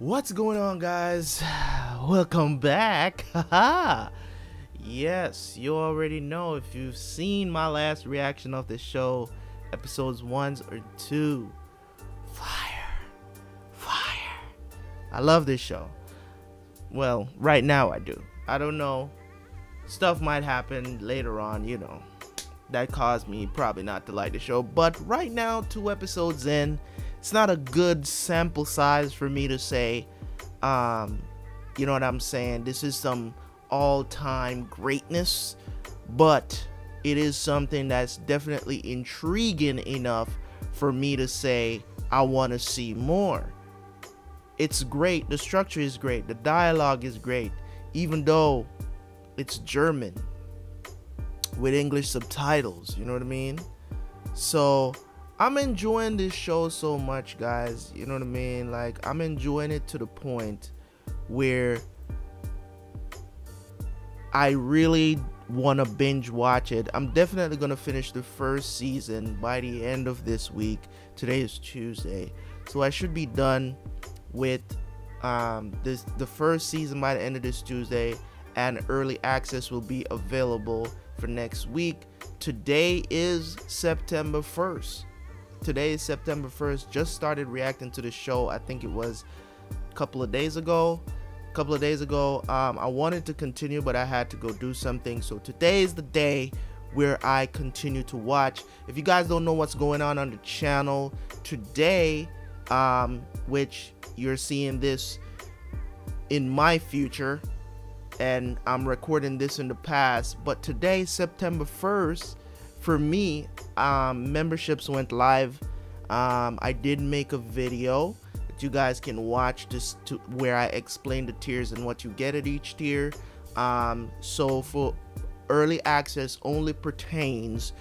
What's going on, guys? Welcome back. yes, you already know if you've seen my last reaction of the show, episodes one or two. Fire, fire. I love this show. Well, right now I do. I don't know. Stuff might happen later on, you know. That caused me probably not to like the show. But right now, two episodes in, it's not a good sample size for me to say um you know what i'm saying? This is some all-time greatness but it is something that's definitely intriguing enough for me to say i want to see more. It's great the structure is great the dialogue is great even though it's german with english subtitles you know what i mean? So I'm enjoying this show so much, guys. You know what I mean? Like, I'm enjoying it to the point where I really want to binge watch it. I'm definitely going to finish the first season by the end of this week. Today is Tuesday. So I should be done with um, this the first season by the end of this Tuesday and early access will be available for next week. Today is September 1st today is September 1st. Just started reacting to the show. I think it was a couple of days ago. A couple of days ago. Um, I wanted to continue, but I had to go do something. So today is the day where I continue to watch. If you guys don't know what's going on on the channel today, um, which you're seeing this in my future, and I'm recording this in the past, but today, September 1st, for me, um, memberships went live. Um, I did make a video that you guys can watch just to where I explain the tiers and what you get at each tier. Um, so for early access only pertains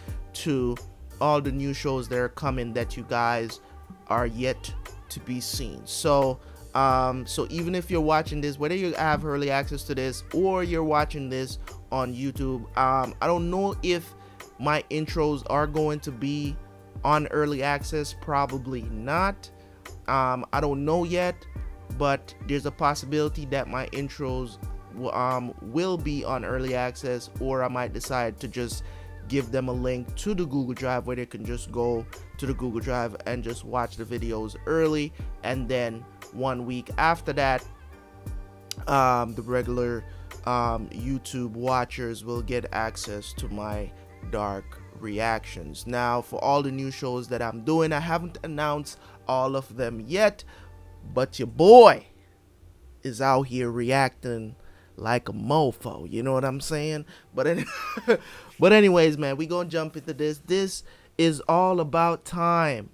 to all the new shows that are coming that you guys are yet to be seen. So um, so even if you're watching this, whether you have early access to this or you're watching this on YouTube, um, I don't know if my intros are going to be on early access? Probably not. Um, i don't know yet but there's a possibility that my intros um, will be on early access or i might decide to just give them a link to the google drive where they can just go to the google drive and just watch the videos early. And then one week after that um, the regular um, youtube watchers will get access to my dark reactions. Now, for all the new shows that I'm doing, I haven't announced all of them yet, but your boy is out here reacting like a mofo. You know what I'm saying? But any but anyways, man, we gonna jump into this. This is all about time,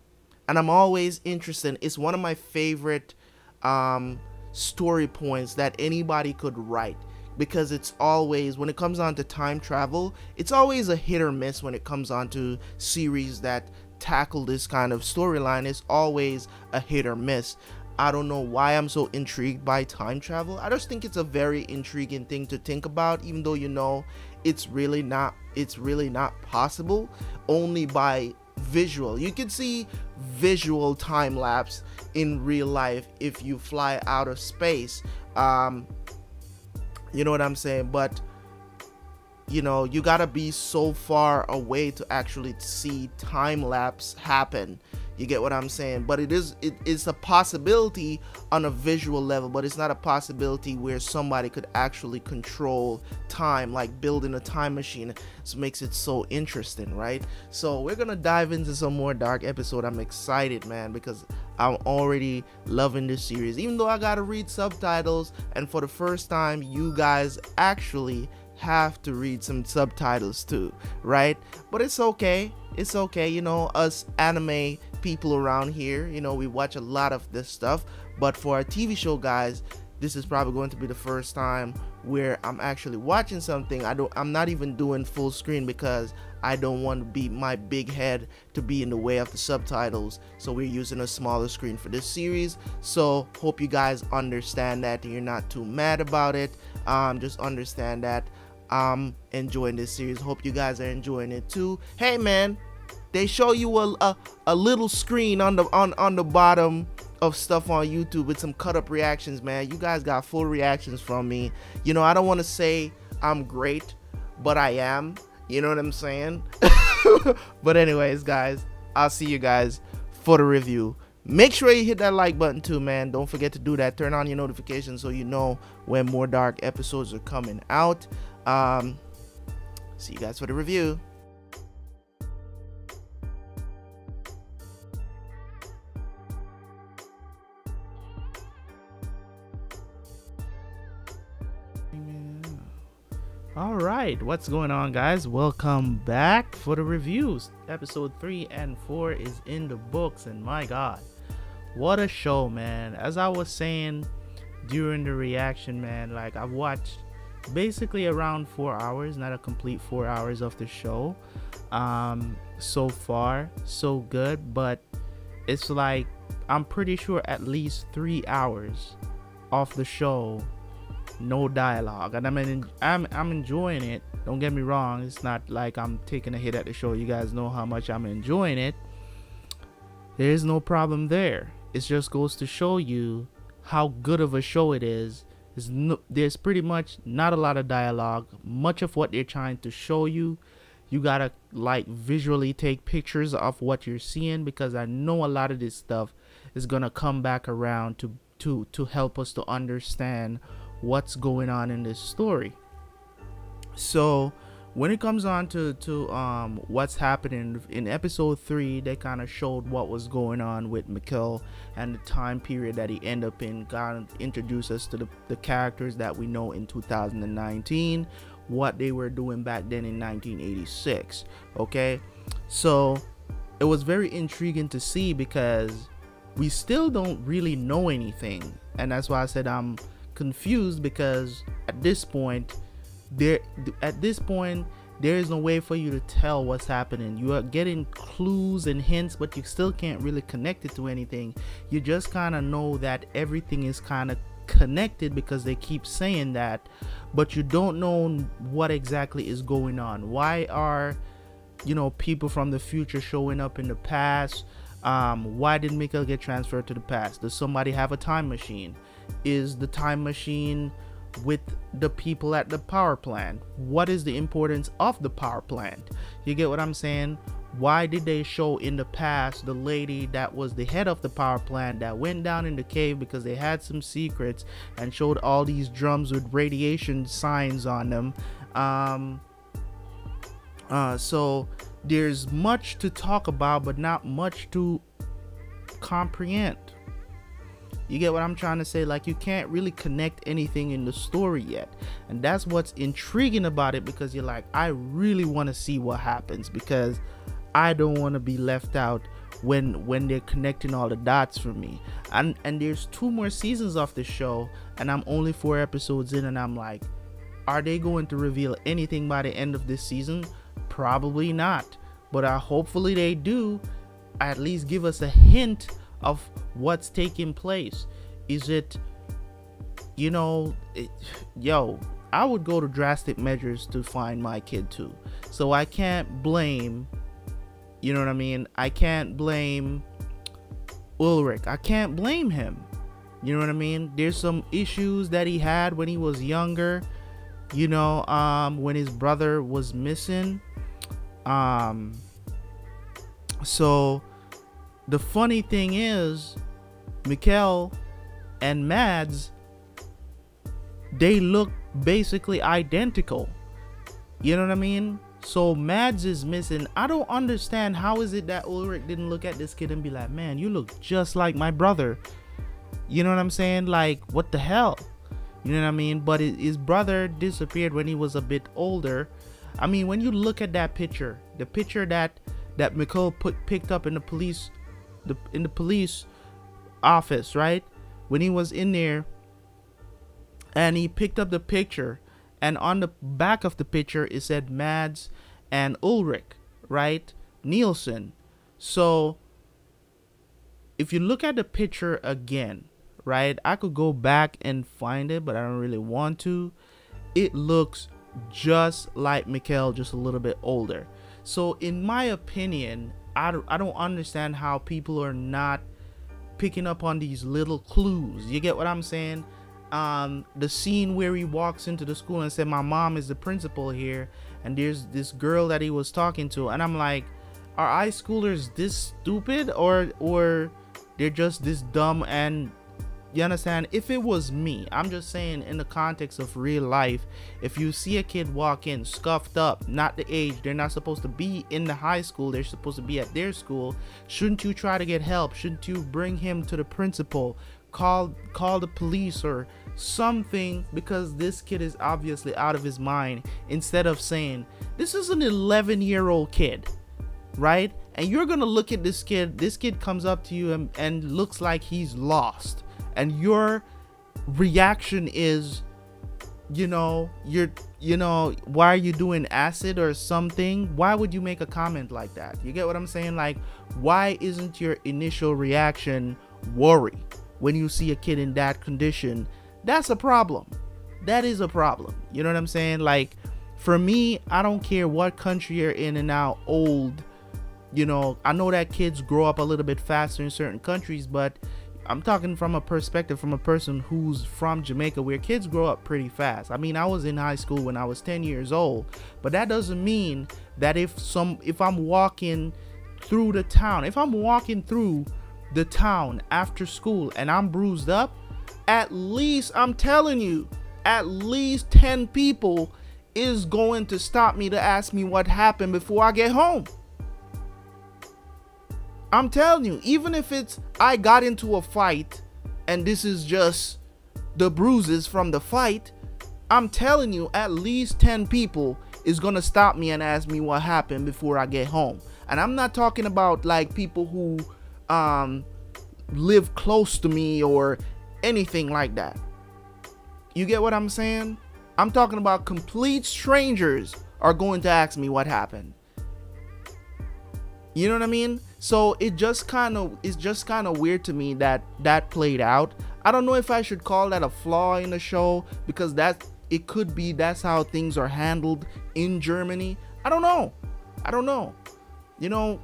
and I'm always interested. It's one of my favorite um, story points that anybody could write because it's always when it comes on to time travel it's always a hit or miss when it comes on to series that tackle this kind of storyline it's always a hit or miss I don't know why I'm so intrigued by time travel. I just think it's a very intriguing thing to think about even though you know it's really not it's really not possible only by visual. You can see visual time lapse in real life if you fly out of space. Um, you know what I'm saying? But you know, you gotta be so far away to actually see time lapse happen. You get what I'm saying? But it is it is a possibility on a visual level, but it's not a possibility where somebody could actually control time, like building a time machine. It makes it so interesting, right? So we're gonna dive into some more dark episode. I'm excited, man, because I'm already loving this series. Even though I gotta read subtitles, and for the first time, you guys actually have to read some subtitles too, right? But it's okay. It's okay. You know, us anime people around here, you know, we watch a lot of this stuff. But for our TV show guys, this is probably going to be the first time where I'm actually watching something. I don't I'm not even doing full screen because I don't want to be my big head to be in the way of the subtitles. So we're using a smaller screen for this series. So hope you guys understand that and you're not too mad about it. Um, just understand that I'm enjoying this series. Hope you guys are enjoying it too. Hey man, they show you a, a, a little screen on the on, on the bottom of stuff on YouTube with some cut up reactions, man. You guys got full reactions from me. You know, I don't want to say I'm great, but I am. You know what I'm saying? but anyways, guys, I'll see you guys for the review. Make sure you hit that like button too, man. Don't forget to do that. Turn on your notifications so you know when more dark episodes are coming out. Um, see you guys for the review. All right, what's going on, guys? Welcome back for the reviews. Episode 3 and 4 is in the books, and my god, what a show, man. As I was saying during the reaction, man, like I've watched basically around four hours, not a complete four hours of the show. Um, so far, so good, but it's like I'm pretty sure at least three hours of the show no dialogue. And I mean I'm I'm enjoying it. Don't get me wrong. It's not like I'm taking a hit at the show. You guys know how much I'm enjoying it. There is no problem there. It just goes to show you how good of a show it is. There's, no, there's pretty much not a lot of dialogue. Much of what they're trying to show you you gotta like visually take pictures of what you're seeing because I know a lot of this stuff is gonna come back around to to to help us to understand what's going on in this story. So when it comes on to to um what's happening in episode three, they kind of showed what was going on with Mikhail and the time period that he ended up in. God introduced us to the, the characters that we know in 2019, what they were doing back then in 1986. Okay, so it was very intriguing to see because we still don't really know anything, and that's why I said I'm confused because at this point there at this point there is no way for you to tell what's happening. You are getting clues and hints but you still can't really connect it to anything. You just kind of know that everything is kind of connected because they keep saying that but you don't know what exactly is going on. Why are you know people from the future showing up in the past um, why did Mikhail get transferred to the past does somebody have a time machine is the time machine with the people at the power plant? What is the importance of the power plant? You get what I'm saying? Why did they show in the past the lady that was the head of the power plant that went down in the cave because they had some secrets and showed all these drums with radiation signs on them? Um, uh, so there's much to talk about, but not much to comprehend. You get what I'm trying to say? Like, you can't really connect anything in the story yet. And that's what's intriguing about it because you're like, I really want to see what happens because I don't want to be left out when when they're connecting all the dots for me. And and there's two more seasons of the show and I'm only 4 episodes in and I'm like, are they going to reveal anything by the end of this season? Probably not. But I hopefully they do at least give us a hint of what's taking place. Is it, you know, it, yo, I would go to drastic measures to find my kid too. So I can't blame, you know what I mean? I can't blame Ulrich. I can't blame him. You know what I mean? There's some issues that he had when he was younger. You know, um, when his brother was missing. Um, so the funny thing is, Mikhail and Mads, they look basically identical. You know what I mean? So Mads is missing. I don't understand how is it that Ulrich didn't look at this kid and be like, man, you look just like my brother. You know what I'm saying? Like, what the hell? You know what I mean? But his brother disappeared when he was a bit older. I mean, when you look at that picture, the picture that that Mikhail put picked up in the police the in the police office, right? When he was in there and he picked up the picture and on the back of the picture it said Mads and Ulrich, right? Nielsen. So if you look at the picture again, right? I could go back and find it, but I don't really want to. It looks just like Mikhail, just a little bit older. So in my opinion, I don't, I don't understand how people are not picking up on these little clues. You get what I'm saying? Um, the scene where he walks into the school and said, "My mom is the principal here," and there's this girl that he was talking to, and I'm like, "Are high schoolers this stupid, or or they're just this dumb and you understand? If it was me, I'm just saying in the context of real life, if you see a kid walk in scuffed up, not the age, they're not supposed to be in the high school, they're supposed to be at their school, shouldn't you try to get help? Shouldn't you bring him to the principal? Call call the police or something because this kid is obviously out of his mind instead of saying this is an 11 year old kid right and you're gonna look at this kid this kid comes up to you and, and looks like he's lost and your reaction is you know you're you know why are you doing acid or something? Why would you make a comment like that? You get what i'm saying? Like why isn't your initial reaction worry when you see a kid in that condition? That's a problem. That is a problem. You know what i'm saying? Like for me i don't care what country you're in and now old you know i know that kids grow up a little bit faster in certain countries but I'm talking from a perspective from a person who's from Jamaica where kids grow up pretty fast. I mean, I was in high school when I was 10 years old, but that doesn't mean that if some if I'm walking through the town, if I'm walking through the town after school and I'm bruised up, at least I'm telling you, at least 10 people is going to stop me to ask me what happened before I get home. I'm telling you, even if it's I got into a fight and this is just the bruises from the fight, I'm telling you, at least 10 people is gonna stop me and ask me what happened before I get home. And I'm not talking about like people who um, live close to me or anything like that. You get what I'm saying? I'm talking about complete strangers are going to ask me what happened. You know what I mean? So it just kind of it's just kind of weird to me that that played out. I don't know if I should call that a flaw in the show because that it could be that's how things are handled in Germany. I don't know. I don't know. You know,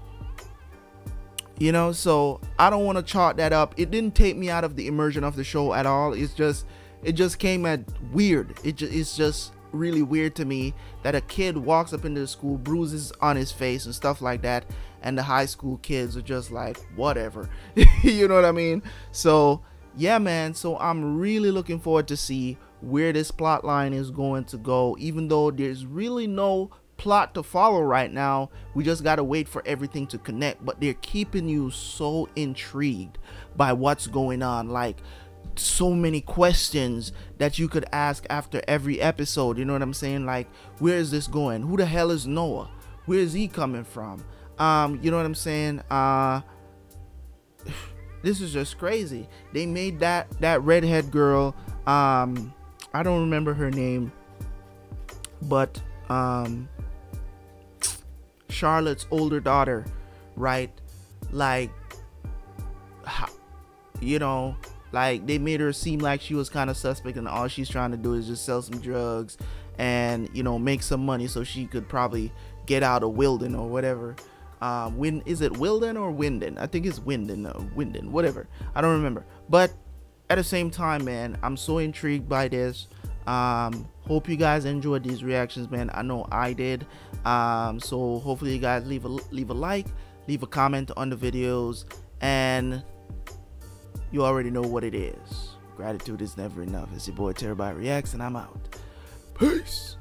you know, so I don't want to chart that up. It didn't take me out of the immersion of the show at all. It's just it just came at weird. It just, it's just really weird to me that a kid walks up into the school, bruises on his face and stuff like that, and the high school kids are just like, whatever. you know what I mean? So, yeah, man. So, I'm really looking forward to see where this plot line is going to go, even though there's really no plot to follow right now. We just got to wait for everything to connect, but they're keeping you so intrigued by what's going on. Like, so many questions that you could ask after every episode. You know what I'm saying? Like, where is this going? Who the hell is Noah? Where is he coming from? Um, you know what I'm saying? Uh this is just crazy. They made that that redhead girl, um, I don't remember her name, but um Charlotte's older daughter, right? Like you know, like they made her seem like she was kind of suspect and all she's trying to do is just sell some drugs and you know make some money so she could probably get out of Wilden or whatever. Um, when is it Wilden or Winden? I think it's Winden, uh, Winden, whatever. I don't remember. But at the same time, man, I'm so intrigued by this. Um, hope you guys enjoyed these reactions, man. I know I did. Um, so hopefully you guys leave a leave a like, leave a comment on the videos, and you already know what it is. Gratitude is never enough. It's your boy Terabyt Reacts, and I'm out. Peace.